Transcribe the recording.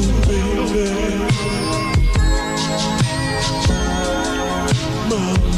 baby. My